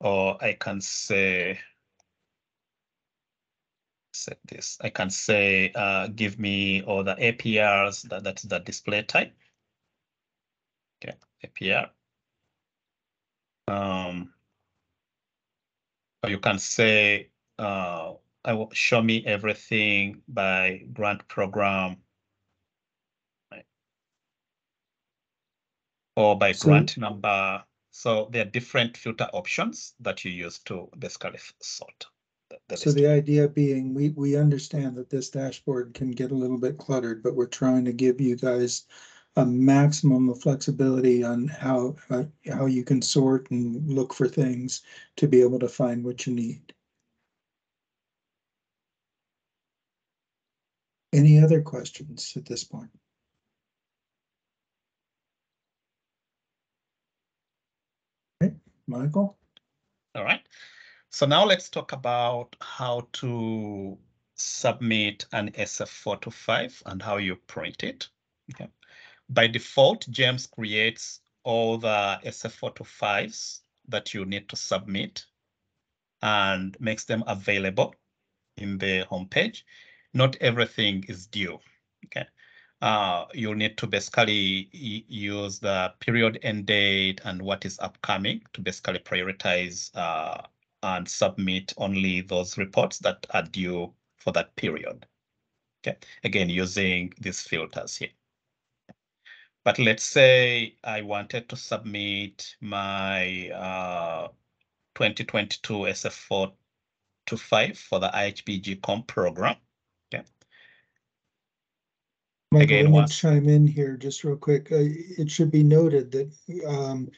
Speaker 2: Or I can say, set this, I can say, uh, give me all the APRs, that, that's the display type. Okay, APR. Um, or you can say, uh, I will show me everything by grant program. Or by
Speaker 1: So-
Speaker 2: grant number. So there are different filter options that you use to basically sort. the- the
Speaker 1: So
Speaker 2: list.
Speaker 1: the idea being, we, we understand that this dashboard can get a little bit cluttered, but we're trying to give you guys a maximum of flexibility on how, uh, how you can sort and look for things to be able to find what you need. Any other questions at this point? Okay, Michael?
Speaker 2: All right. So now let's talk about how to submit an SF425 and how you print it. Okay. By default, GEMS creates all the SF425s that you need to submit and makes them available in the homepage. Not everything is due. Okay. Uh, you'll need to basically use the period end date and what is upcoming to basically prioritize uh, and submit only those reports that are due for that period. Okay, again, using these filters here. But let's say I wanted to submit my uh, 2022 SF4 to 5 for the IHBG comp program.
Speaker 1: Michael, let me
Speaker 2: once-
Speaker 1: chime in here just real quick. Uh, It should be noted that um,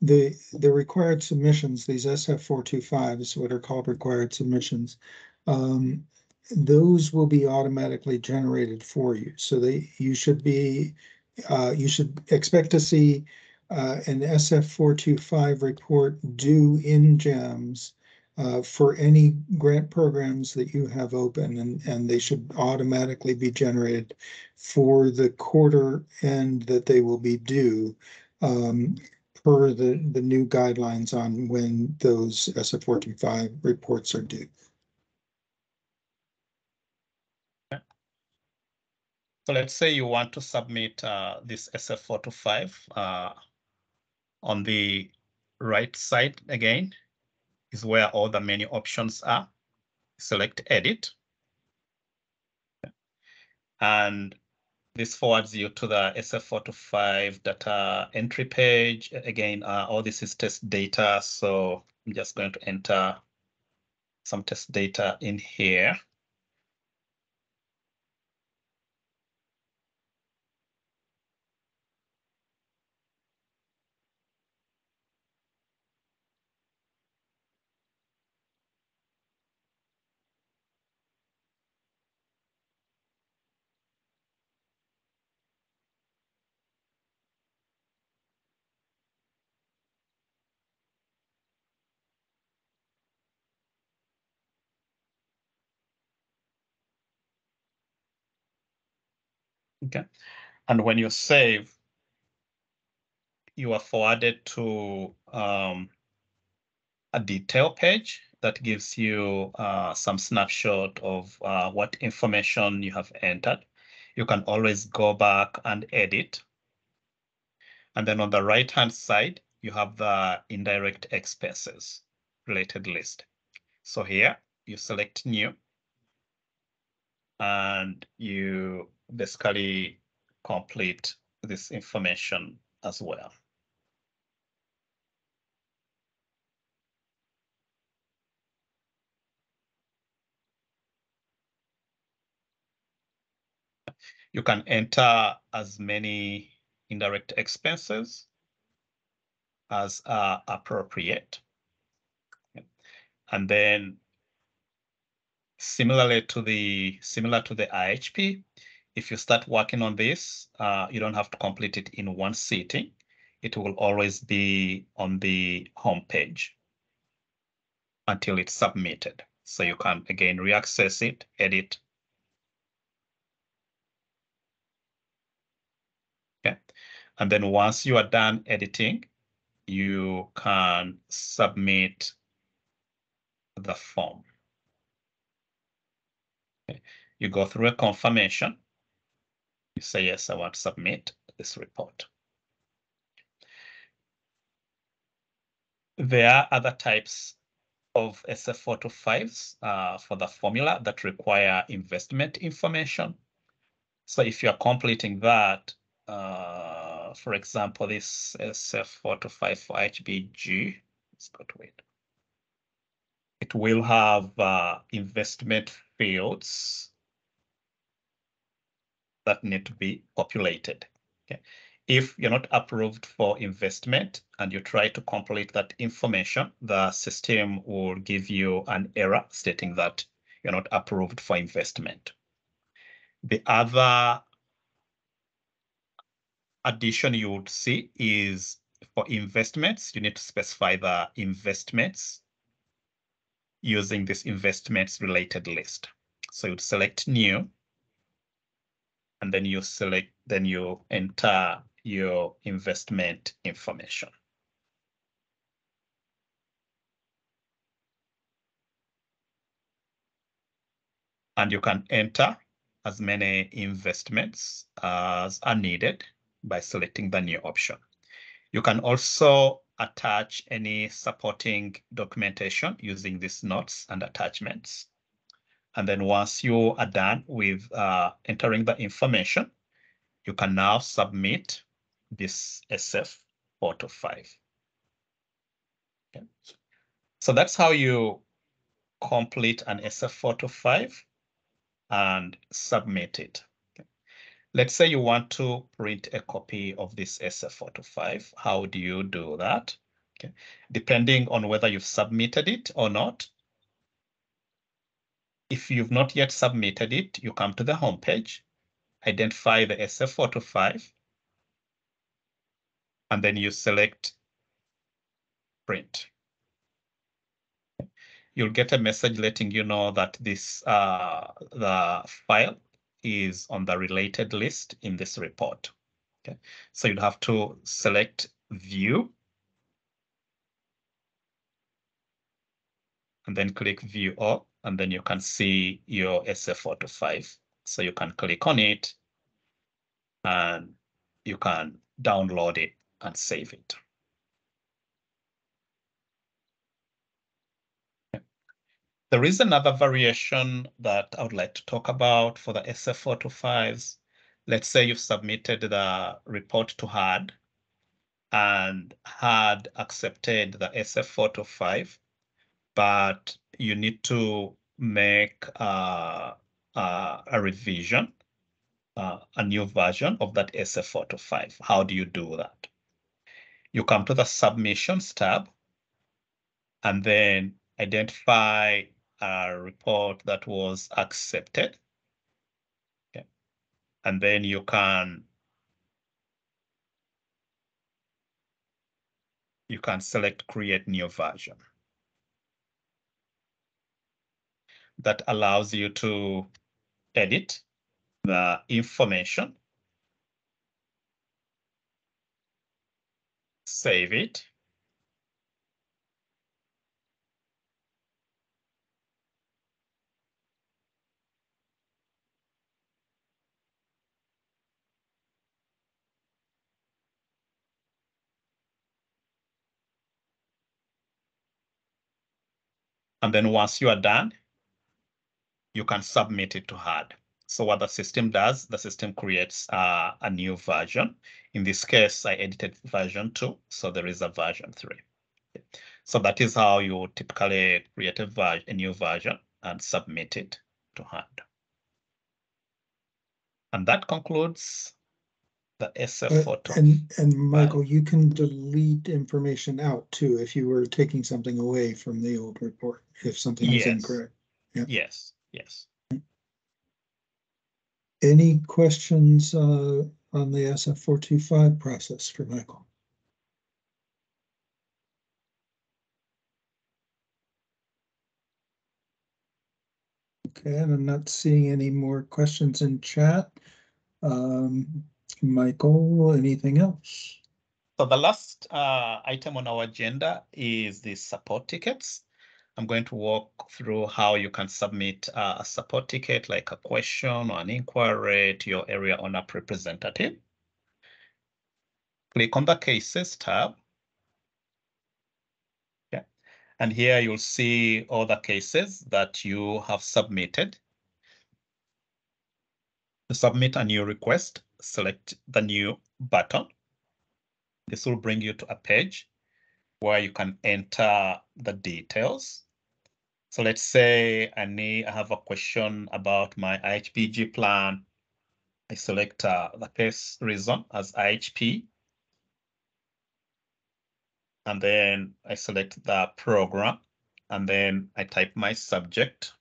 Speaker 1: the, the required submissions, these SF four two fives, what are called required submissions, um, those will be automatically generated for you. So they, you should be, uh, you should expect to see uh, an SF four two five report due in GEMS uh, for any grant programs that you have open and, and they should automatically be generated for the quarter end that they will be due um, per the, the new guidelines on when those SF forty-five reports are due.
Speaker 2: So let's say you want to submit uh, this SF4 to 5 uh, on the right side again is where all the menu options are. Select edit. And this forwards you to the SF4 to 5 data entry page. Again, uh, all this is test data. So I'm just going to enter some test data in here. Okay. And when you save, you are forwarded to um, a detail page that gives you uh, some snapshot of uh, what information you have entered. You can always go back and edit. And then on the right hand side, you have the indirect expenses related list. So here you select new and you basically complete this information as well. You can enter as many indirect expenses as are appropriate. And then similarly to the similar to the IHP, if you start working on this, uh, you don't have to complete it in one sitting. It will always be on the home page until it's submitted. So you can again reaccess it, edit, And then once you are done editing, you can submit the form. Okay. You go through a confirmation. You say, yes, I want to submit this report. There are other types of SF425s uh, for the formula that require investment information. So if you're completing that, uh, for example, this SF425 for HBG, let's go to it. It will have uh, investment fields that need to be populated. Okay. If you're not approved for investment and you try to complete that information, the system will give you an error stating that you're not approved for investment. The other addition you would see is for investments, you need to specify the investments using this investments related list. So you'd select new and then you select, then you enter your investment information. And you can enter as many investments as are needed by selecting the new option. You can also attach any supporting documentation using these notes and attachments. And then once you are done with uh, entering the information, you can now submit this SF four to five. Okay. So that's how you complete an SF four to five and submit it. Okay. Let's say you want to print a copy of this SF four to five. How do you do that? Okay. Depending on whether you've submitted it or not, if you've not yet submitted it, you come to the home page, identify the SF425, and then you select print. You'll get a message letting you know that this uh, the file is on the related list in this report. Okay, so you'd have to select view and then click view all and then you can see your SF425. So you can click on it and you can download it and save it. There is another variation that I would like to talk about for the SF425s. Let's say you've submitted the report to HUD and HUD accepted the SF425, but you need to make uh, uh, a revision, uh, a new version of that SF425. How do you do that? You come to the submissions tab and then identify a report that was accepted. Okay. And then you can you can select create new version. That allows you to edit the information, save it, and then once you are done, you can submit it to HUD. So what the system does, the system creates uh, a new version. In this case, I edited version two, so there is a version three. So that is how you typically create a, a new version and submit it to HUD. And that concludes the SF
Speaker 1: Uh,
Speaker 2: photo.
Speaker 1: And, and Michael, you can delete information out too if you were taking something away from the old report, if something is
Speaker 2: Yes.
Speaker 1: incorrect.
Speaker 2: Yes, yes.
Speaker 1: Any questions uh, on the SF four two five process for Michael? Okay, and I'm not seeing any more questions in chat. Um, Michael, anything else?
Speaker 2: So the last uh, item on our agenda is the support tickets. I'm going to walk through how you can submit uh, a support ticket, like a question or an inquiry to your area ONAP representative. Click on the cases tab. Yeah, and here you'll see all the cases that you have submitted. To submit a new request, select the new button. This will bring you to a page where you can enter the details. So let's say I need, I have a question about my IHPG plan. I select uh, the case reason as IHP. And then I select the program and then I type my subject.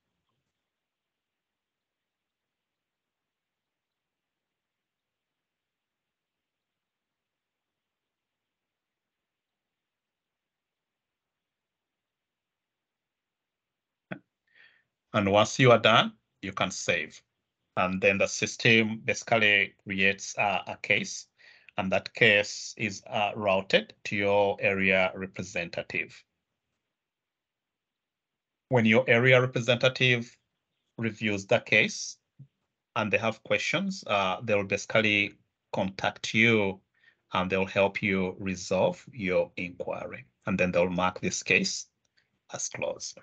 Speaker 2: And once you are done, you can save. And then the system basically creates uh, a case and that case is uh, routed to your area representative. When your area representative reviews the case and they have questions, uh, they'll basically contact you and they'll help you resolve your inquiry. And then they'll mark this case as closed.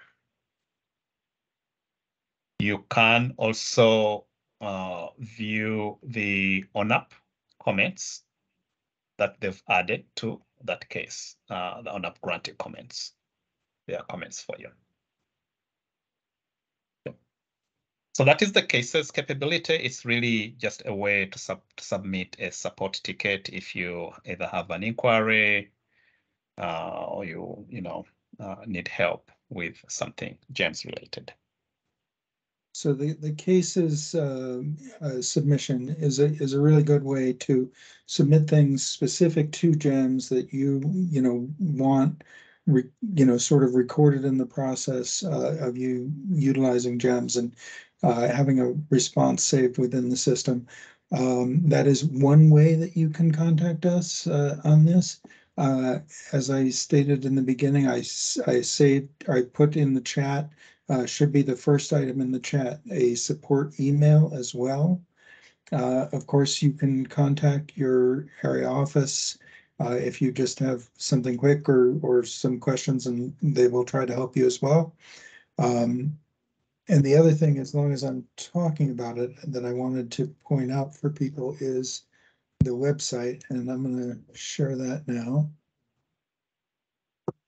Speaker 2: You can also uh, view the ONAP comments that they've added to that case, uh, the ONAP granted comments. There are comments for you. So that is the cases capability. It's really just a way to, sub to submit a support ticket if you either have an inquiry uh, or you, you know, uh, need help with something GEMS related.
Speaker 1: So the, the cases um, uh, submission is a, is a really good way to submit things specific to GEMS that you, you know, want, re- you know, sort of recorded in the process uh, of you utilizing GEMS and uh, having a response saved within the system. Um, That is one way that you can contact us uh, on this. Uh, As I stated in the beginning, I, I saved, I put in the chat uh, should be the first item in the chat, a support email as well. Uh, of course, you can contact your area office uh, if you just have something quick or, or some questions and they will try to help you as well. Um, and the other thing, as long as I'm talking about it, that I wanted to point out for people is the website, and I'm gonna share that now.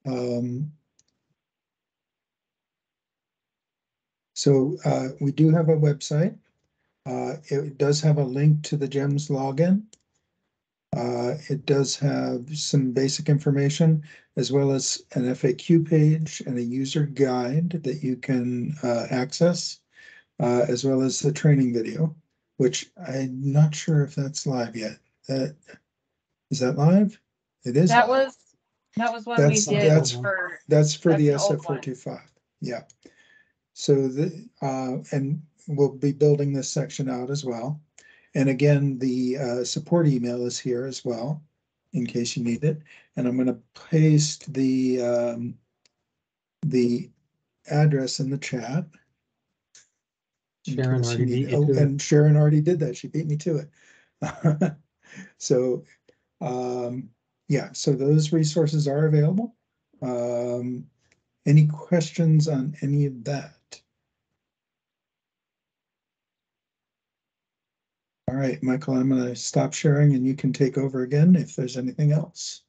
Speaker 1: Um, So uh, we do have a website. Uh, It does have a link to the GEMS login. Uh, It does have some basic information as well as an FAQ page and a user guide that you can uh, access, uh, as well as the training video, which I'm not sure if that's live yet. That, is that live? It is.
Speaker 4: That
Speaker 1: live.
Speaker 4: was, that was what we
Speaker 1: That's-
Speaker 4: did
Speaker 1: that's-
Speaker 4: for,
Speaker 1: That's for the
Speaker 4: That's the old
Speaker 1: SF four two five, yeah. So the, uh, and we'll be building this section out as well. And again, the, uh, support email is here as well, in case you need it. And I'm gonna paste the, um, the address in the chat.
Speaker 5: Sharon already
Speaker 1: need Oh. And Sharon already did that. She beat me to it. So, um, yeah, so those resources are available. Um, any questions on any of that? All right, Michael, I'm gonna stop sharing and you can take over again if there's anything else.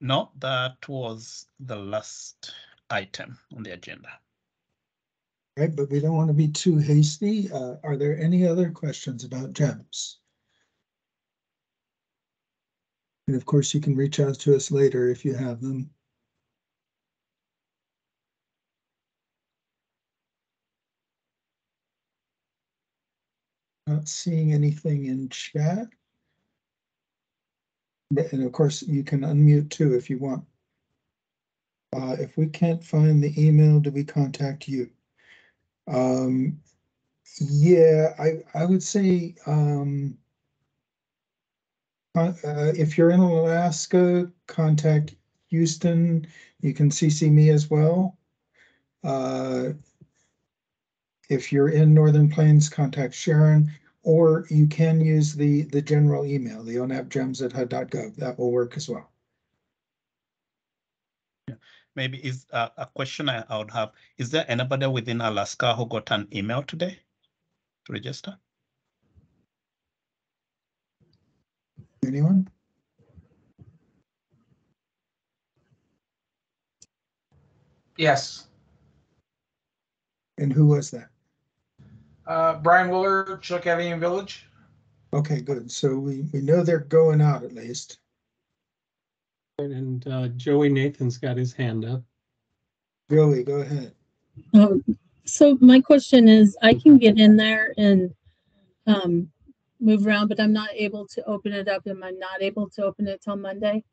Speaker 2: No, that was the last item on the agenda.
Speaker 1: Right, but we don't want to be too hasty. Uh, are there any other questions about GEMS? And of course, you can reach out to us later if you have them. Not seeing anything in chat. But- And of course, you can unmute too if you want. Uh, if we can't find the email, do we contact you? Um, yeah, I, I would say, um, Uh, if you're in Alaska, contact Houston. You can CC me as well. Uh, if you're in Northern Plains, contact Sharon, or you can use the, the general email, the onapgems@hud.gov. That will work as well.
Speaker 2: Maybe is uh, a question I, I would have, is there anybody within Alaska who got an email today to register?
Speaker 1: Anyone?
Speaker 6: Yes.
Speaker 1: And who was that?
Speaker 6: Uh, Brian Willer, Chillicothe Avenue Village.
Speaker 1: Okay, good. So we, we know they're going out at least.
Speaker 5: And uh, Joey Nathan's got his hand up.
Speaker 1: Joey, go ahead.
Speaker 7: Um, so my question is, I can get in there and, um, move around, but I'm not able to open it up. Am I not able to open it till Monday?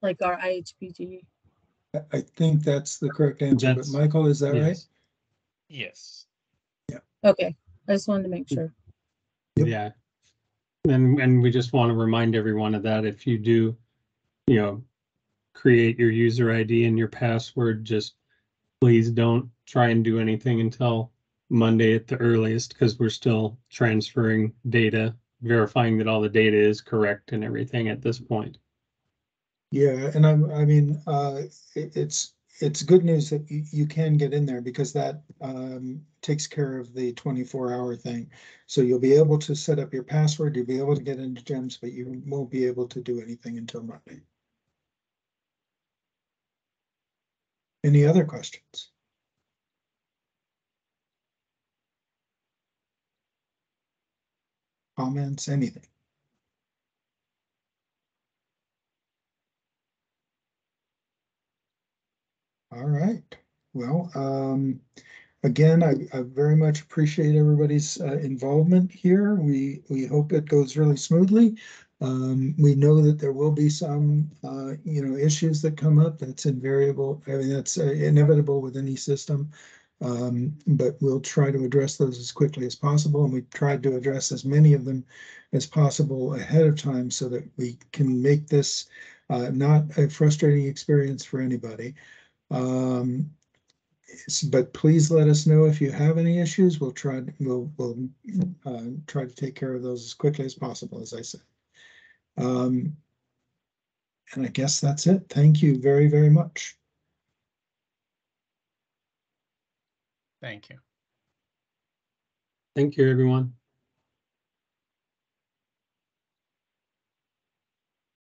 Speaker 7: Like our IHBG?
Speaker 1: I, I think that's the correct answer, but Michael, is that right?
Speaker 5: Yes.
Speaker 2: Yes.
Speaker 7: Okay, I just wanted to make sure.
Speaker 1: Yep.
Speaker 5: Yeah. And, and we just want to remind everyone of that. If you do, you know, create your user ID and your password, just please don't try and do anything until Monday at the earliest, because we're still transferring data, verifying that all the data is correct and everything at this point.
Speaker 1: Yeah, and I'm, I mean, uh, it, it's, it's good news that you, you can get in there because that, um, takes care of the twenty-four hour thing. So you'll be able to set up your password, you'll be able to get into GEMS, but you won't be able to do anything until Monday. Any other questions? Comments, anything? All right, well, um, again, I, I very much appreciate everybody's, uh, involvement here. We, we hope it goes really smoothly. Um, we know that there will be some, uh, you know, issues that come up. That's invariable. I mean, that's uh, inevitable with any system. Um, but we'll try to address those as quickly as possible, and we tried to address as many of them as possible ahead of time so that we can make this, uh, not a frustrating experience for anybody. Um, s- but please let us know if you have any issues. We'll try, to- we'll, we'll, uh, try to take care of those as quickly as possible, as I said. Um, and I guess that's it. Thank you very, very much.
Speaker 2: Thank you.
Speaker 5: Thank you, everyone.